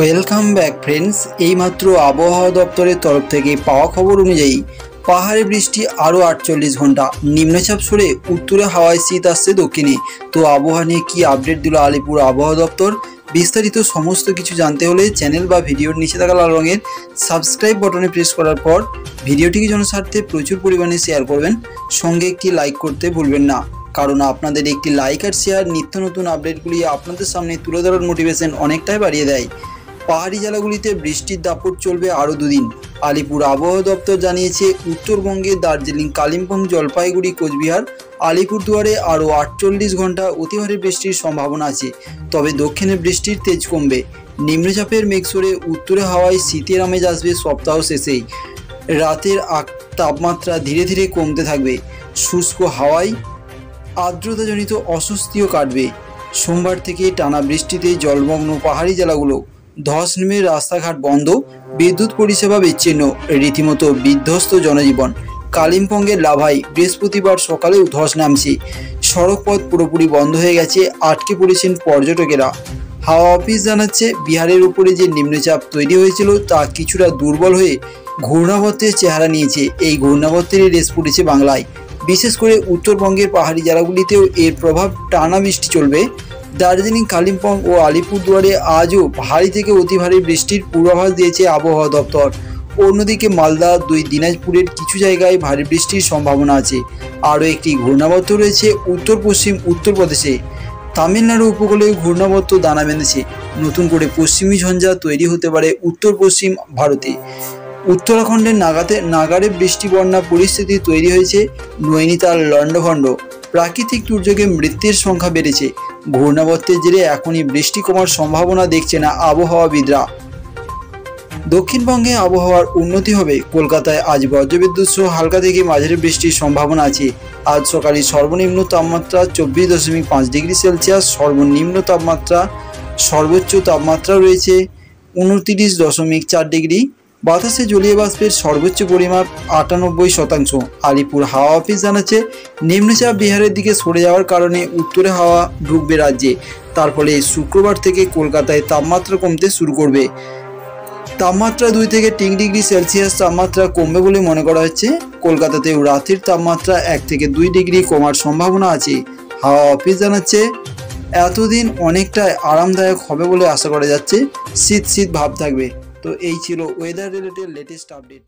Welcome back friends, এইমাত্র আবহাওয়া দপ্তরের তরফ থেকে পাওয়া খবর অনুযায়ী পাহাড়ে বৃষ্টি আরও আটচল্লিশ ঘণ্টা, নিম্নচাপ সরে উত্তরে হাওয়ায় শীত আসছে দক্ষিণে। তো আবহাওয়া নিয়ে কী আপডেট দিল আলিপুর আবহাওয়া দপ্তর? বিস্তারিত সমস্ত কিছু জানতে হলে চ্যানেল বা ভিডিওর নিচে থাকা লাল রঙের সাবস্ক্রাইব বটনে প্রেস করার পর ভিডিওটিকে জনস্বার্থে প্রচুর পরিমাণে শেয়ার করবেন। সঙ্গে একটি লাইক করতে ভুলবেন না। কারণ আপনাদের একটি লাইক আর শেয়ার নিত্য নতুন আপডেটগুলি আপনাদের সামনে তুলে ধরার মোটিভেশন অনেকটাই বাড়িয়ে দেয়। পাহাড়ি জেলাগুলিতে বৃষ্টির দাপট চলবে আরও দুদিন। আলিপুর আবহাওয়া দপ্তর জানিয়েছে উত্তরবঙ্গে দার্জিলিং, কালিম্পং, জলপাইগুড়ি, কোচবিহার, আলিপুরদুয়ারে আরও আটচল্লিশ ঘণ্টা অতিভারী বৃষ্টির সম্ভাবনা আছে। তবে দক্ষিণে বৃষ্টির তেজ কমবে। নিম্নচাপের মেঘ সরে উত্তরে হাওয়ায় শীতের আমেজ আসবে সপ্তাহ শেষেই। রাতের তাপমাত্রা ধীরে ধীরে কমতে থাকবে। শুষ্ক হাওয়ায় আর্দ্রতাজনিত অস্বস্তিও কাটবে। সোমবার থেকে টানা বৃষ্টিতে জলমগ্ন পাহাড়ি জেলাগুলো ধস নেমে রাস্তাঘাট বন্ধ, বিদ্যুৎ পরিষেবা বিচ্ছিন্ন, রীতিমতো বিধ্বস্ত জনজীবন। কালিম্পংয়ের লাভাই বৃহস্পতিবার সকালেও ধস নামছে। সড়কপথ পুরোপুরি বন্ধ হয়ে গেছে, আটকে পড়েছেন পর্যটকেরা। হাওয়া অফিস জানাচ্ছে, বিহারের উপরে যে নিম্নচাপ তৈরি হয়েছিল, তা কিছুটা দুর্বল হয়ে ঘূর্ণাবর্তের চেহারা নিয়েছে। এই ঘূর্ণাবর্তেরই রেস পড়েছে বাংলায়। বিশেষ করে উত্তরবঙ্গের পাহাড়ি জেলাগুলিতেও এর প্রভাব টানা বৃষ্টি চলবে। দার্জিলিং, কালিম্পং ও আলিপুরদুয়ারে আজও ভারী থেকে অতি ভারী বৃষ্টির পূর্বাভাস দিয়েছে আবহাওয়া দপ্তর। অন্যদিকে মালদা, দুই দিনাজপুরের কিছু জায়গায় ভারী বৃষ্টির সম্ভাবনা আছে। আরও একটি ঘূর্ণাবর্ত রয়েছে উত্তর পশ্চিম উত্তরপ্রদেশে তামিলনাড়ু উপকূলে ঘূর্ণাবর্ত দানা বেঁধেছে। নতুন করে পশ্চিমী ঝঞ্ঝা তৈরি হতে পারে উত্তর পশ্চিম ভারতে। উত্তরাখণ্ডের নাগাতে নাগারে বৃষ্টি বন্যা পরিস্থিতি তৈরি হয়েছে। নৈনিতাল, লন্ডভণ্ড। প্রাকৃতিক দুর্যোগে মৃত্যুর সংখ্যা বেড়েছে। ঘূর্ণাবর্তের জেরে এখনই বৃষ্টি কমার সম্ভাবনা দেখছে না আবহাওয়াবিদরা। দক্ষিণবঙ্গে আবহাওয়ার উন্নতি হবে। কলকাতায় আজ বজ্রবিদ্যুৎ সহ হালকা থেকে মাঝারি বৃষ্টির সম্ভাবনা আছে। আজ সকালে সর্বনিম্ন তাপমাত্রা চব্বিশ দশমিক পাঁচ ডিগ্রি সেলসিয়াস, সর্বনিম্ন তাপমাত্রা সর্বোচ্চ তাপমাত্রা রয়েছে উনতিরিশ দশমিক চার ডিগ্রি। বাতাসে জলীয় বাষ্পের সর্বোচ্চ পরিমাপ আটানব্বই শতাংশ। আলিপুর হাওয়া অফিস জানাচ্ছে নিম্নচাপ বিহারের দিকে সরে যাওয়ার কারণে উত্তরে হাওয়া ঢুকবে রাজ্যে। তার ফলে শুক্রবার থেকে কলকাতায় তাপমাত্রা কমতে শুরু করবে। তাপমাত্রা দুই থেকে তিন ডিগ্রি সেলসিয়াস তাপমাত্রা কমবে বলে মনে করা হচ্ছে। কলকাতাতেও রাতের তাপমাত্রা এক থেকে দুই ডিগ্রি কমার সম্ভাবনা আছে। হাওয়া অফিস জানাচ্ছে, এতদিন অনেকটাই আরামদায়ক হবে বলে আশা করা যাচ্ছে। শীত শীত ভাব থাকবে। তো এই ছিল ওয়েদার রিলেটেড লেটেস্ট আপডেট